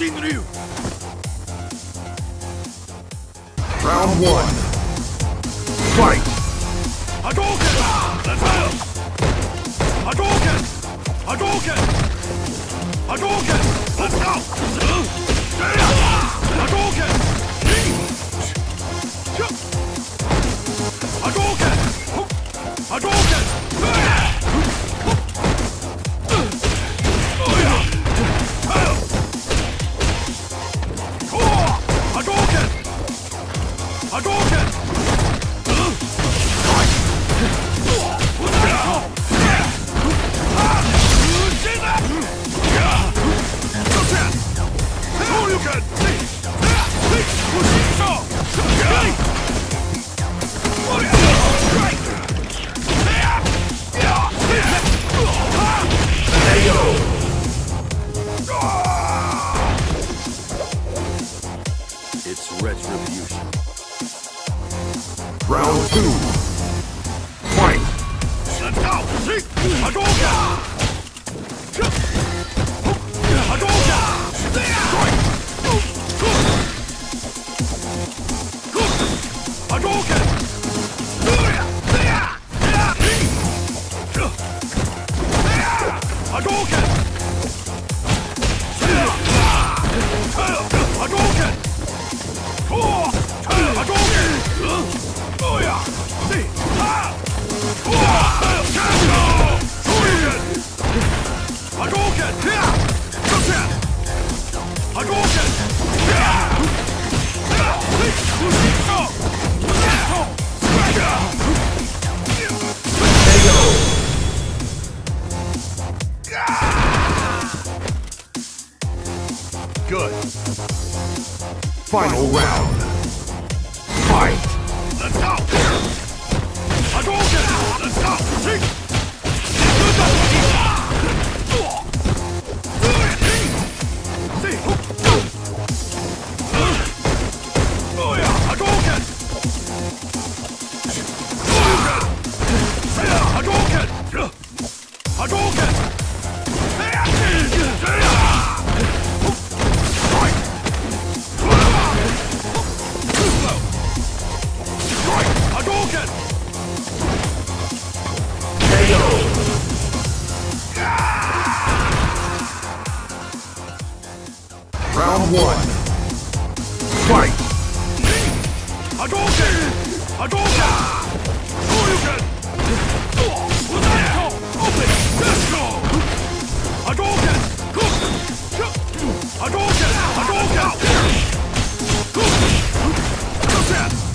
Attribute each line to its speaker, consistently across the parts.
Speaker 1: Shinryu!
Speaker 2: Round one. Fight!
Speaker 1: Hadouken! Let's go. Hadouken! Hadouken! Hadouken! Let's go! Retribution.
Speaker 2: Round two. Fight!
Speaker 1: Hadouken!
Speaker 2: Final round. one. Fight!
Speaker 1: Hadouken! Hadouken! Shoryuken! Let's Open! Let's go! Hadouken! Hadouken! Hadouken! Hadouken!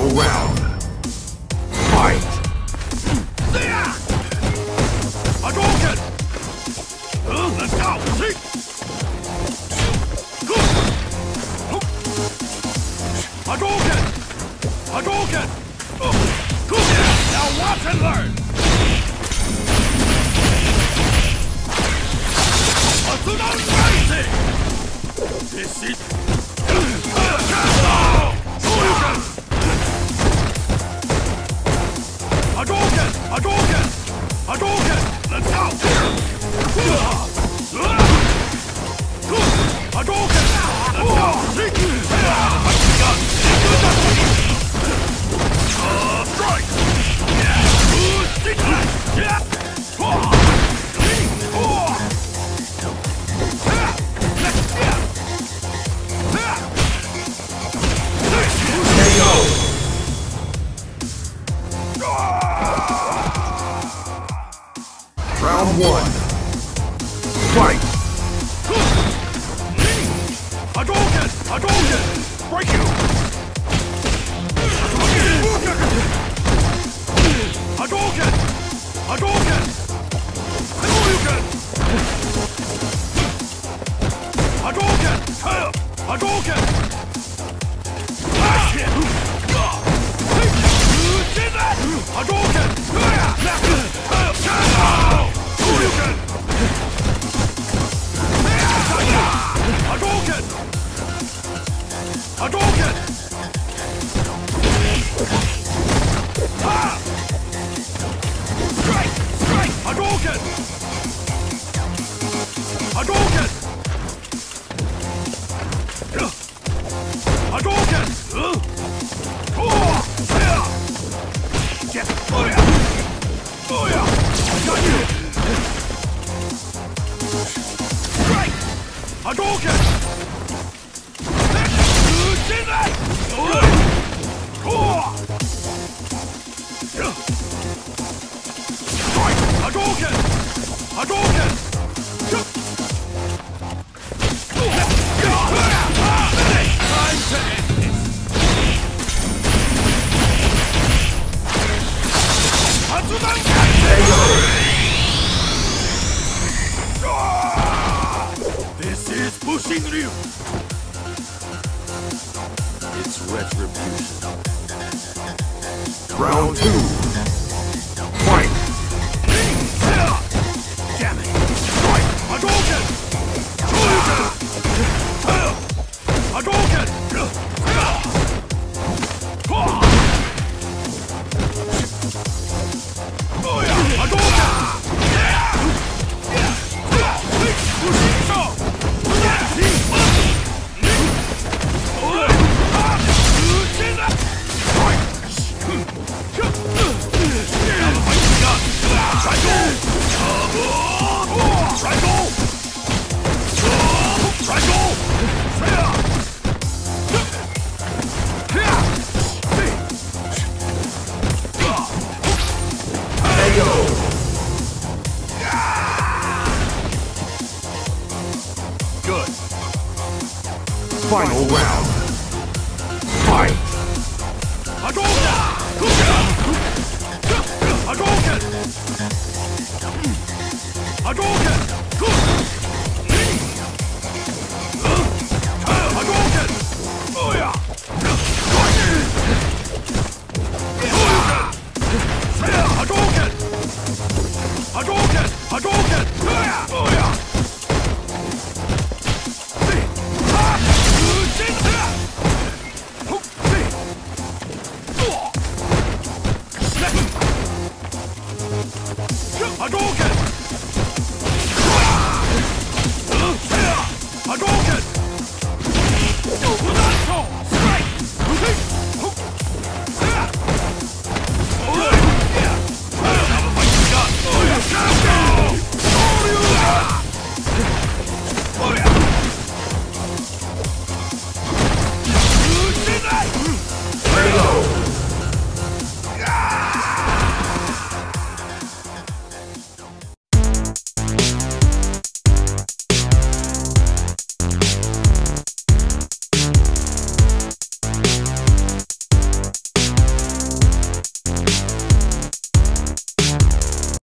Speaker 2: Final round. Fight!
Speaker 1: Hadouken! Let's go! Hadouken! Hadouken! Now watch and learn! Atsuno Rising! This is... Hadouken! Ha! Strike!
Speaker 2: Strike! Hadouken!
Speaker 1: Hadouken! Hadouken! Get fire! Fire! Got you! Strike! Hadouken!
Speaker 3: This is pushing Ryu. It's retribution.
Speaker 1: Round two.